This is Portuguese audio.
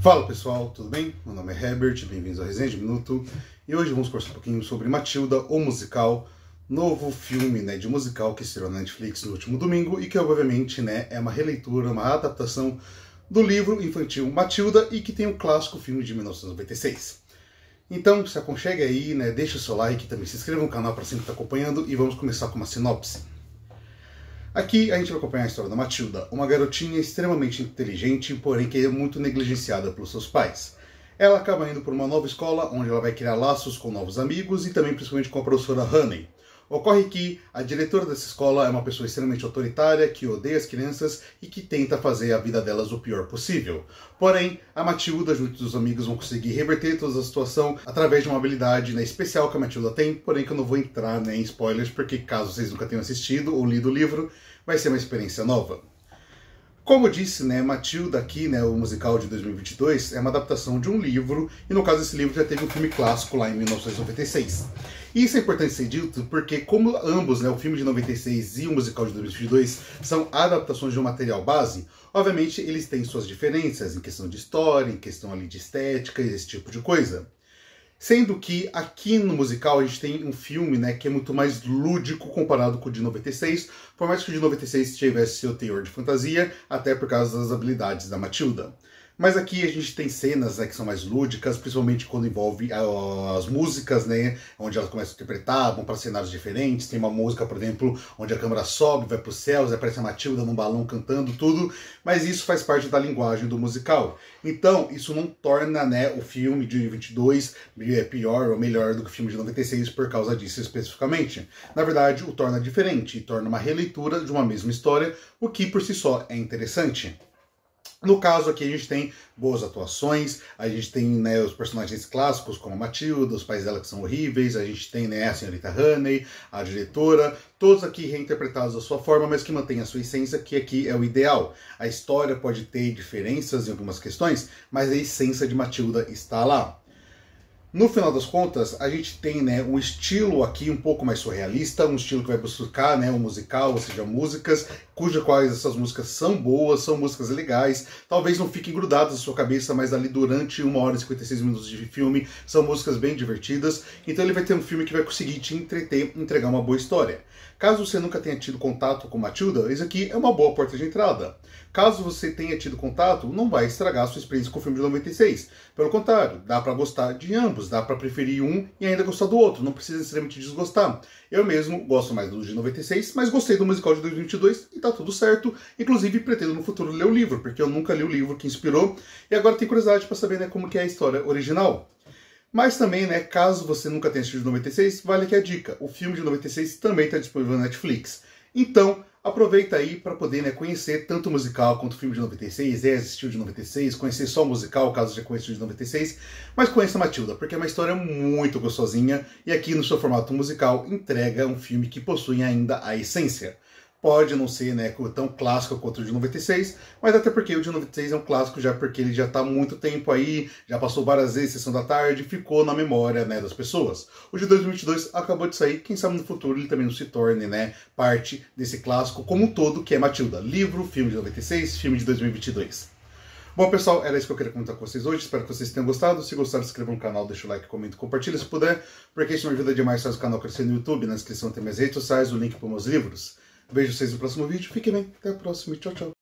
Fala pessoal, tudo bem? Meu nome é Herbert, bem-vindos ao Resenha de Minuto e hoje vamos conversar um pouquinho sobre Matilda, o musical, novo filme né, de musical que estreou na Netflix no último domingo e que obviamente né, é uma releitura, uma adaptação do livro infantil Matilda e que tem o um clássico filme de 1996. Então se aconchegue aí, né, deixa o seu like, também se inscreva no canal para sempre estar acompanhando e vamos começar com uma sinopse. Aqui a gente vai acompanhar a história da Matilda, uma garotinha extremamente inteligente, porém que é muito negligenciada pelos seus pais. Ela acaba indo para uma nova escola, onde ela vai criar laços com novos amigos e também principalmente com a professora Honey, Ocorre que a diretora dessa escola é uma pessoa extremamente autoritária, que odeia as crianças e que tenta fazer a vida delas o pior possível. Porém, a Matilda, junto dos amigos, vão conseguir reverter toda a situação através de uma habilidade né, especial que a Matilda tem, porém que eu não vou entrar né, em spoilers, porque caso vocês nunca tenham assistido ou lido o livro, vai ser uma experiência nova. Como disse, né, Matilda aqui, né, o musical de 2022, é uma adaptação de um livro, e no caso esse livro já teve um filme clássico lá em 1996. E isso é importante ser dito porque como ambos, né, o filme de 96 e o musical de 2022, são adaptações de um material base, obviamente eles têm suas diferenças em questão de história, em questão ali de estética e esse tipo de coisa. Sendo que aqui no musical a gente tem um filme né, que é muito mais lúdico comparado com o de 96, por mais que o de 96 tivesse seu teor de fantasia, até por causa das habilidades da Matilda. Mas aqui a gente tem cenas né, que são mais lúdicas, principalmente quando envolve uh, as músicas, né? Onde elas começam a interpretar, vão para cenários diferentes. Tem uma música, por exemplo, onde a câmera sobe, vai para os céus, aparece a Matilda num balão cantando, tudo. Mas isso faz parte da linguagem do musical. Então, isso não torna né, o filme de 22 é pior ou melhor do que o filme de 96 por causa disso especificamente. Na verdade, o torna diferente e torna uma releitura de uma mesma história, o que por si só é interessante. No caso aqui a gente tem boas atuações, a gente tem né, os personagens clássicos como a Matilda, os pais dela que são horríveis, a gente tem né, a senhorita Honey, a diretora, todos aqui reinterpretados da sua forma, mas que mantém a sua essência, que aqui é o ideal. A história pode ter diferenças em algumas questões, mas a essência de Matilda está lá. No final das contas, a gente tem né, um estilo aqui um pouco mais surrealista, um estilo que vai buscar né, um musical, ou seja, músicas, cujas quais essas músicas são boas, são músicas legais, talvez não fiquem grudadas na sua cabeça, mas ali durante uma hora e 56 minutos de filme são músicas bem divertidas, então ele vai ter um filme que vai conseguir te entreter, entregar uma boa história. Caso você nunca tenha tido contato com Matilda, isso aqui é uma boa porta de entrada. Caso você tenha tido contato, não vai estragar a sua experiência com o filme de 96. Pelo contrário, dá para gostar de ambos, dá para preferir um e ainda gostar do outro, não precisa necessariamente desgostar. Eu mesmo gosto mais do de 96, mas gostei do musical de 2022 e tá tudo certo. Inclusive pretendo no futuro ler o livro, porque eu nunca li o livro que inspirou e agora tenho curiosidade para saber né, como que é a história original. Mas também, né, caso você nunca tenha assistido 96, vale aqui a dica. O filme de 96 também está disponível na Netflix. Então, aproveita aí para poder né, conhecer tanto o musical quanto o filme de 96, é assistir o de 96, conhecer só o musical, caso já conheça o de 96, mas conheça Matilda, porque é uma história muito gostosinha e aqui no seu formato musical entrega um filme que possui ainda a essência. Pode não ser né, tão clássico quanto o de 96, mas até porque o de 96 é um clássico já porque ele já está há muito tempo aí, já passou várias vezes sessão da tarde, ficou na memória né, das pessoas. O de 2022 acabou de sair, quem sabe no futuro ele também não se torne né, parte desse clássico como um todo, que é Matilda. Livro, filme de 96, filme de 2022. Bom, pessoal, era isso que eu queria comentar com vocês hoje. Espero que vocês tenham gostado. Se gostaram, se inscreva no canal, deixa o like, comenta, compartilha se puder, porque isso me ajuda demais faz o canal crescer no YouTube. Na descrição tem minhas redes sociais, o link para meus livros. Vejo vocês no próximo vídeo. Fiquem bem. Até a próxima. Tchau, tchau.